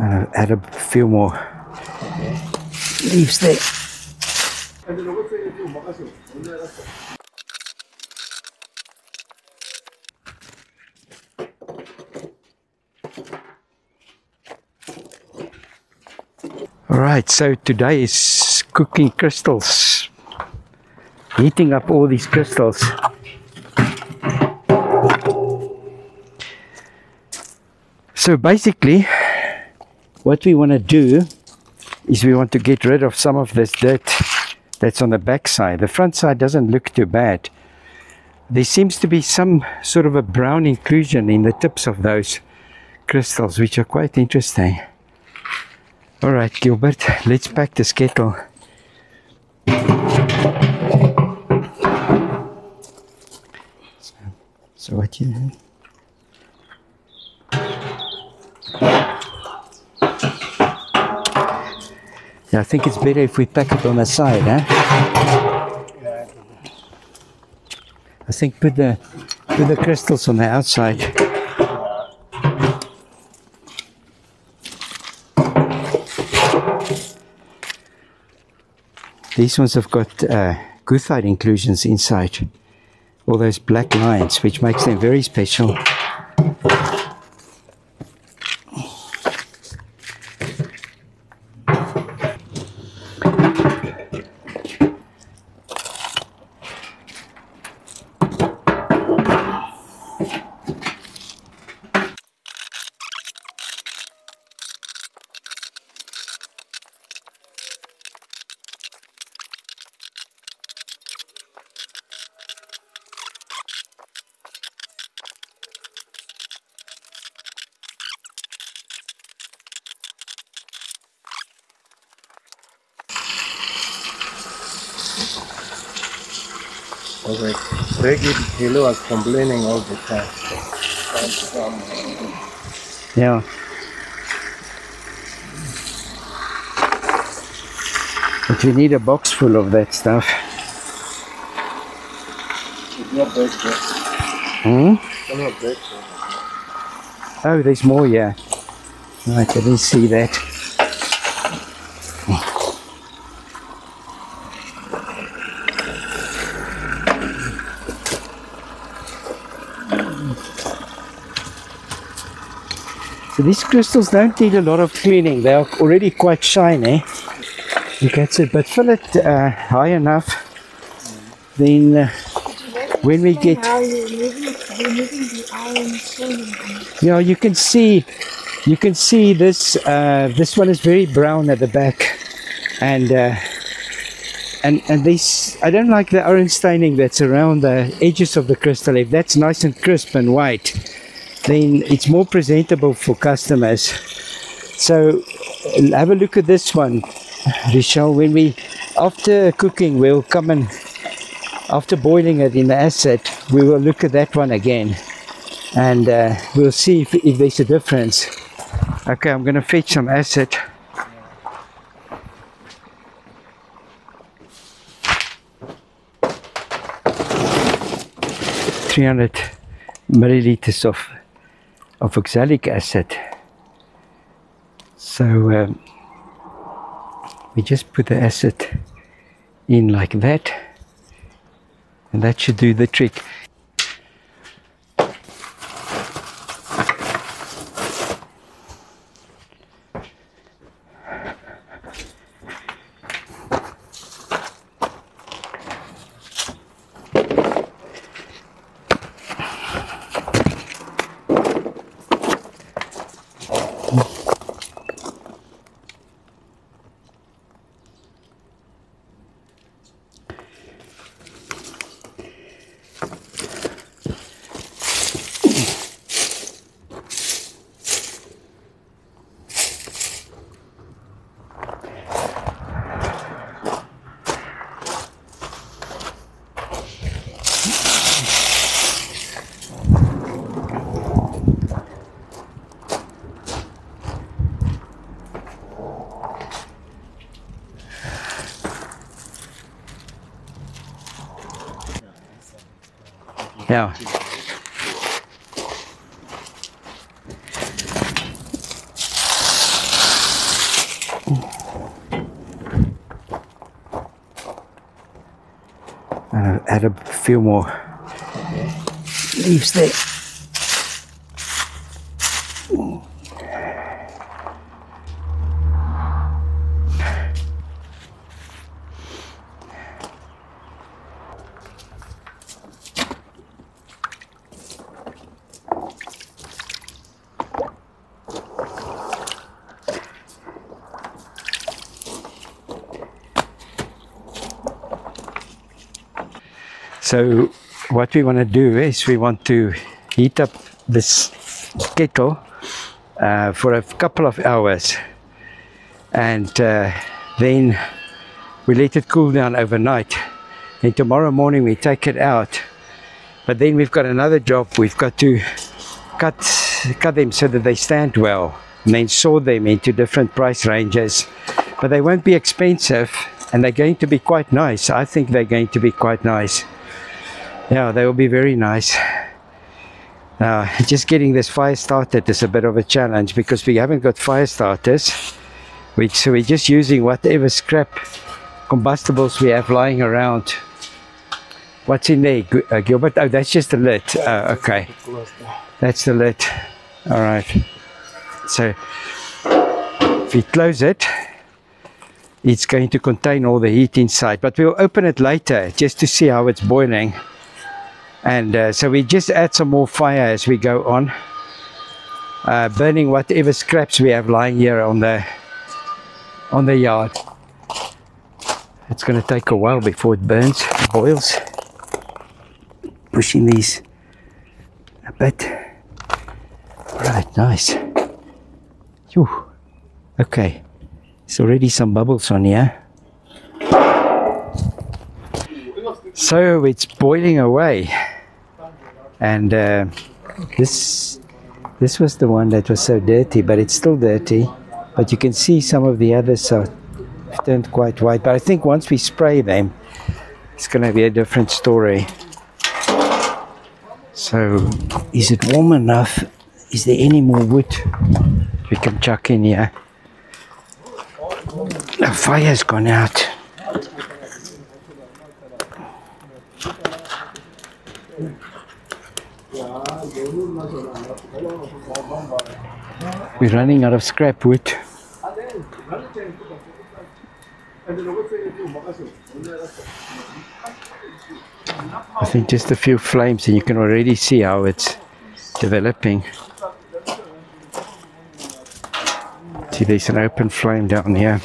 And I've add a few more leaves there. Alright, so today is cooking crystals. Heating up all these crystals. So basically, what we want to do is we want to get rid of some of this dirt that's on the back side. The front side doesn't look too bad. There seems to be some sort of a brown inclusion in the tips of those crystals, which are quite interesting. All right, Gilbert, let's pack this kettle. So, so what you I think it's better if we pack it on the side, huh? I think put the put the crystals on the outside. These ones have got uh, goethite inclusions inside. All those black lines, which makes them very special. Okay. Reggie Hilo was complaining all the time. Yeah. But we need a box full of that stuff. Hmm? Oh, there's more, yeah. Right, I didn't see that. So these crystals don't need a lot of cleaning. They are already quite shiny. You can see, but fill it uh, high enough, then uh, when we get showing Yeah, you can see, you can see this. Uh, this one is very brown at the back, and uh, and and this. I don't like the orange staining that's around the edges of the crystal. If that's nice and crisp and white, then it's more presentable for customers. So have a look at this one, Michelle. When we after cooking, we'll come and after boiling it in the acid, we will look at that one again and uh, we'll see if, if there's a difference. Okay, I'm gonna fetch some acid. Three hundred milliliters of of oxalic acid. So um, we just put the acid in like that, and that should do the trick. Ja. And I'll add a few more leaves there. So what we want to do is we want to heat up this kettle uh, for a couple of hours. And uh, then we let it cool down overnight. And tomorrow morning we take it out. But then we've got another job. We've got to cut cut them so that they stand well. And then saw them into different price ranges. But they won't be expensive and they're going to be quite nice. I think they're going to be quite nice yeah they will be very nice. Now just getting this fire started is a bit of a challenge because we haven't got fire starters. We, so we're just using whatever scrap combustibles we have lying around. What's in there uh, Gilbert? Oh that's just the lid. Uh, okay. That's the lid. All right. So if we close it it's going to contain all the heat inside but we'll open it later just to see how it's boiling and uh, so we just add some more fire as we go on. Uh, burning whatever scraps we have lying here on the on the yard. It's going to take a while before it burns boils. Pushing these a bit. Right nice. Phew. okay. There's already some bubbles on here so it's boiling away. And uh, this this was the one that was so dirty but it's still dirty. But you can see some of the others are turned quite white. But I think once we spray them it's going to be a different story. So is it warm enough? Is there any more wood we can chuck in here? The fire's gone out We're running out of scrap wood. I think just a few flames and you can already see how it's developing. See there's an open flame down here.